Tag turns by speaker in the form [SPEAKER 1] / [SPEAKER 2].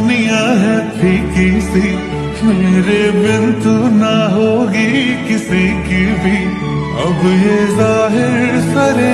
[SPEAKER 1] दुनिया है फीकी सी मेरे बिन तो ना होगी किसी की भी। अब ये ज़ाहिर सरे